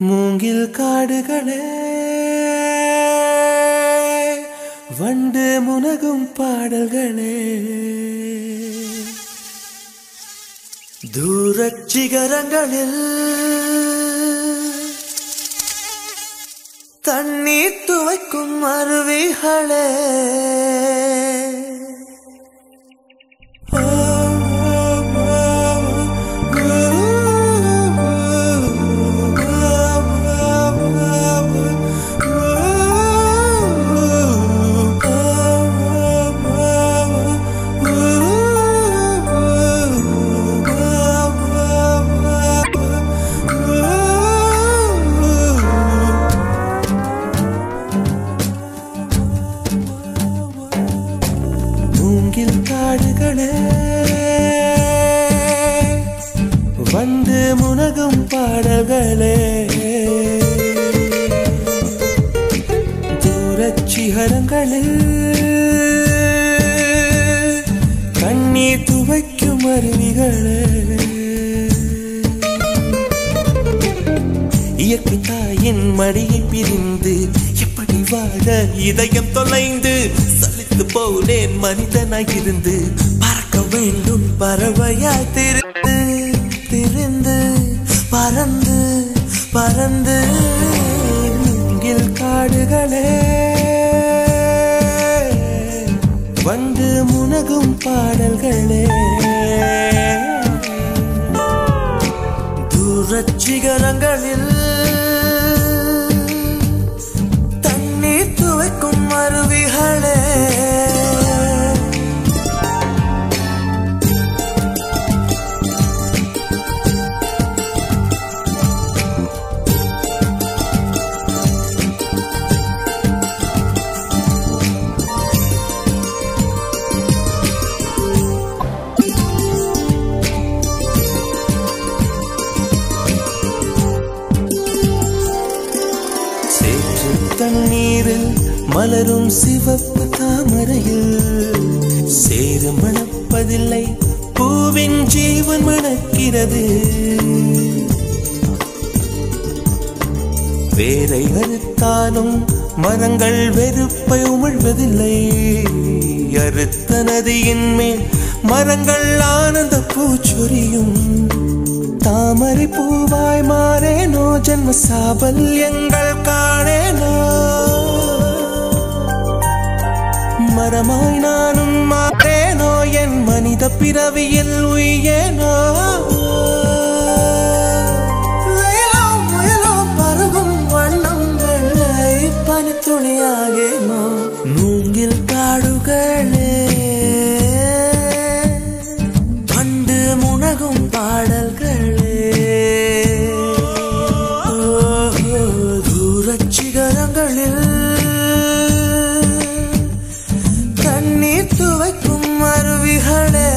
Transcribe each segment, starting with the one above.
மூங்கில் காடுகளே வண்டு முனகும் பாடல்களே தூரச் சிகரங்களில் தண்ணீர் துவைக்கும் பாடல்களே. தூரச்சிகரங்களில் கண்ணீர் துவைக்கும் அருவிகளே. இயற்கை தாயின் மடியை பிரிந்து எப்படி வாழ இதயம் தொலைந்து சலித்து போனேன் மனிதனாய் இருந்து பறக்க வேண்டும் பறவையாய் திருந்து திருந்து. பறந்து பறந்து மூங்கில் காடுகளே. வந்து முனகும் பாடல்களே. தூரச் சிகரங்களில் சேற்று மலரும் சிவப்பு தாமரையில் சேரு மணப்பதில்லை பூவின் ஜீவன் மணக்கிறது. வேரை அறுத்தாலும் மரங்கள் வெறுப்பை உமிழ்வதில்லை. அறுத்த நதியின் மேல் மரங்கள் ஆனந்த பூச்சொரியும். தாமரை பூவாய் மாறேனோ? ஜென்ம சாபல்யங்கள் காணேனோ? மரமாய் நானும் மாறேனோ? என் மனித பிறவியில் உயேனோ வெயிலோ மூங்கில் காடுகளே பண்டு முனகும் ಕುಮ್ಮರು ವಿಹಳೆ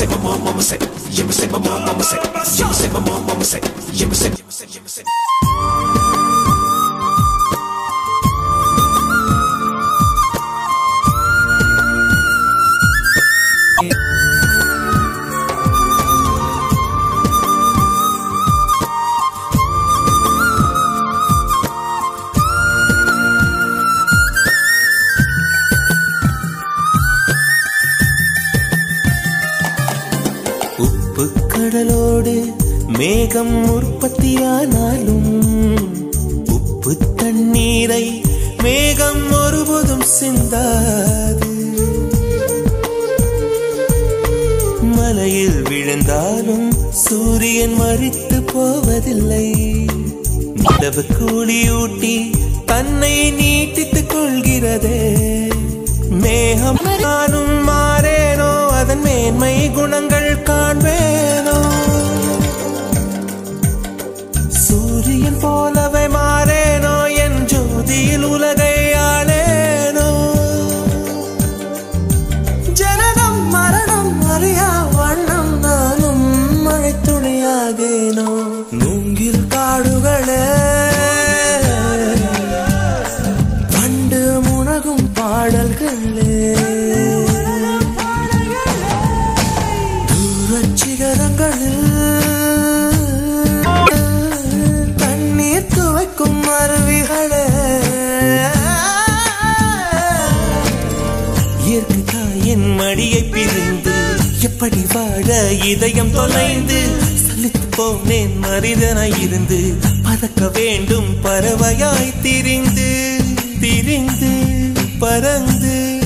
say my mom, mama say. Yeah, me say my mom, mama say. Yeah, me say my mom, mama say. Yeah, me say, yeah, me say, yeah, me say. கடலோடு மேகம் உற்பத்தியானாலும் உப்பு தண்ணீரை மேகம் ஒருபோதும் சிந்தாது. மலையில் விழுந்தாலும் சூரியன் மறித்து போவதில்லை. நிலவு கூலியூட்டி தன்னை நீட்டித்துக் கொள்கிறதே. மேகம் நானும் மா அதன் மேன்மை குணங்கள் காண்பேனோ? சூரியன் போலவை மாறேனோ? என் ஜோதியில் உலகை ஆளேனோ? ஜனனம் மரணம் அறியா வண்ணம் நானும் மழை துணையாகேனோ மூங்கில் காடுகளே பாடல்களே பறக்கும் அருவிகளே. இயற்கை தாயின் மடியை பிரிந்து எப்படி வாழ இதயம் தொலைந்து? சலித்து போனேன் மனிதனாய் இருந்து பறக்க வேண்டும் பறவையாய் திரிந்து திரிந்து பறந்து.